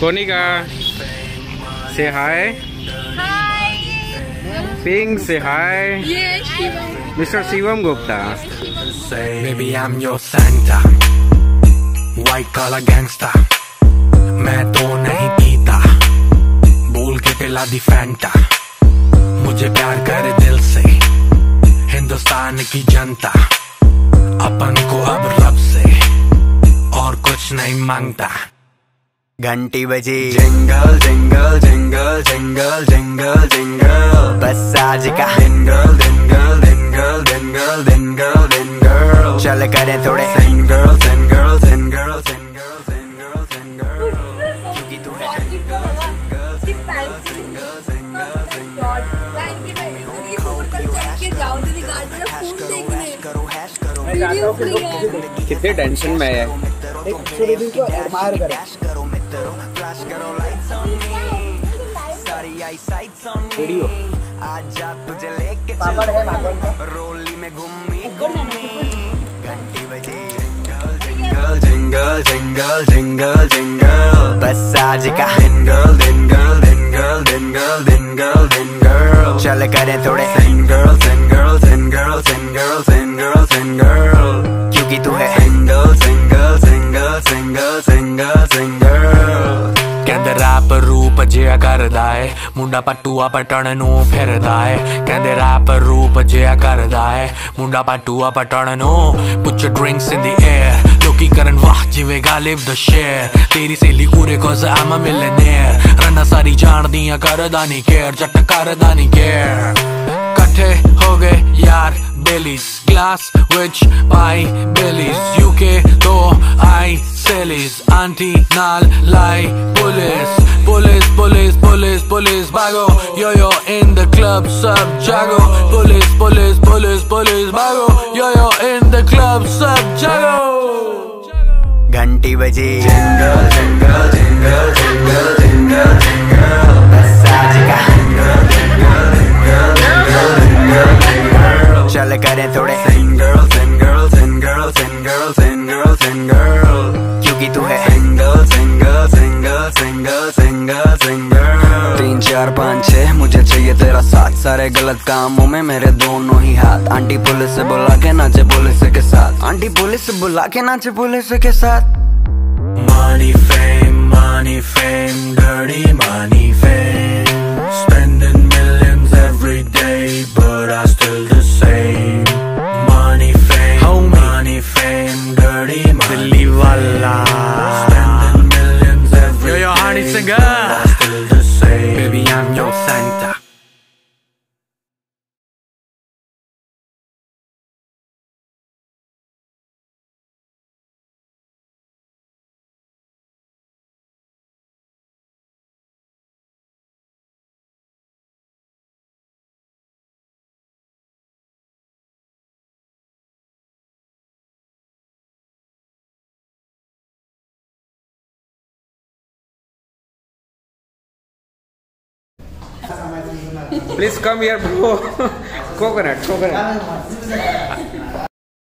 कोनिका से hi pink से hi mister Shivam Gupta baby I am your Santa white collar gangster मैं तो नहीं पीता। बोल के पिला दी फैंटा मुझे प्यार कर दिल से। हिंदुस्तान की जनता। अपन को अब रब से। नहीं माँगता घंटी बजी jingle jingle jingle jingle jingle jingle बस आज का jingle jingle jingle jingle jingle jingle चल करें थोड़े single single single single single single क्योंकि तू है कितने टेंशन में है। करो करो चलूँ रोली में घूमी घंटी बजे jingle jingle jingle jingle jingle jingle jingle jingle jingle jingle jingle चल करें थोड़े क्योंकि तू है सिंगल सिंगल ਰੈਪ ਰੂਪ ਜਿਆ ਕਰਦਾ ਏ ਮੁੰਡਾ ਪਟੂਆ ਪਟਣ ਨੂੰ ਫਿਰਦਾ ਏ ਕਹਿੰਦੇ ਰੈਪ ਰੂਪ ਜਿਆ ਕਰਦਾ ਏ ਮੁੰਡਾ ਪਟੂਆ ਪਟਣ ਨੂੰ ਪੁੱਟ your drinks in the air ਲੋਕੀ ਕਰਨ ਵਾਹ ਜਿਵੇਂ ਗਾਲਿਬ ਦਾ ਸ਼ੇਰ ਤੇਰੀ ਸਹੇਲੀ ਕੂਰੇ ਕੋਜ਼ ਆਮ ਅ ਮਿਲਨੇਅਰ ਰੰਨਾ ਸਾਰੀ ਜਾਣਦੀਆਂ ਕਰਦਾ ਨਹੀਂ ਕੇਅਰ ਜੱਟ ਕਰਦਾ ਨਹੀਂ ਕੇਅਰ ਇਕੱਠੇ ਹੋ ਗਏ ਯਾਰ ਬੇਲੀਸ ਗਲਾਸ ਵਿੱਚ ਪਾਈ ਬੇਲੀਸ ਯੂਕੇ ਤੋਂ ਆਈ पुलिस आंटी नाल लाई police police police police police भागो yo yo in the club सब जागो पुलिस पुलिस पुलिस पुलिस भागो yo yo in the club सब जागो घंटी बजी जिंगल जिंगल जिंगल जिंगल करे गलत कामों में मेरे दोनों ही हाथ। आंटी पुलिस से बुला के नाचे पुलिस के साथ। आंटी पुलिस से बुला के नाचे पुलिस के साथ। Money fame money fame D money fame spending millions every day but I still the same money fame money fame D Delhi वाला spending millions every day but I still the same baby I am your centre Please come here, bro. coconut, coconut.